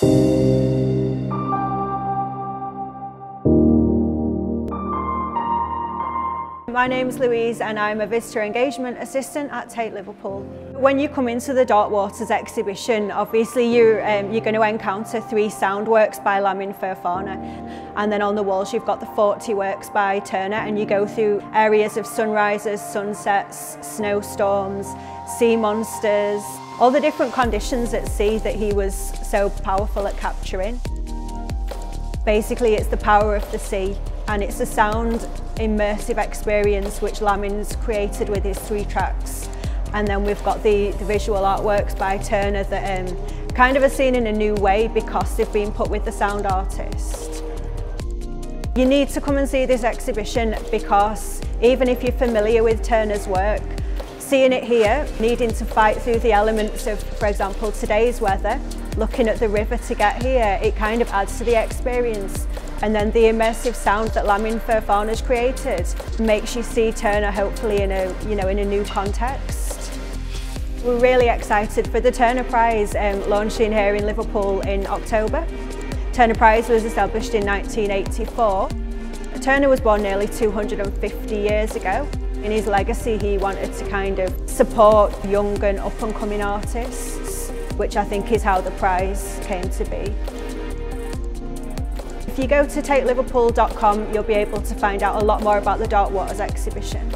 thank you My name's Louise and I'm a Visitor Engagement Assistant at Tate Liverpool. When you come into the Dark Waters exhibition, obviously you're, um, you're going to encounter three sound works by Lamin Fofana and then on the walls you've got the 40 works by Turner and you go through areas of sunrises, sunsets, snowstorms, sea monsters, all the different conditions at sea that he was so powerful at capturing. Basically it's the power of the sea and it's a sound immersive experience which Lamin's created with his three tracks. And then we've got the, the visual artworks by Turner that um, kind of are seen in a new way because they've been put with the sound artist. You need to come and see this exhibition because even if you're familiar with Turner's work, seeing it here, needing to fight through the elements of, for example, today's weather, looking at the river to get here, it kind of adds to the experience. And then the immersive sound that Lamin has created makes you see Turner hopefully in a, you know, in a new context. We're really excited for the Turner Prize um, launching here in Liverpool in October. Turner Prize was established in 1984. Turner was born nearly 250 years ago. In his legacy, he wanted to kind of support young and up and coming artists, which I think is how the prize came to be. If you go to tateliverpool.com, you'll be able to find out a lot more about the Dark Waters exhibition.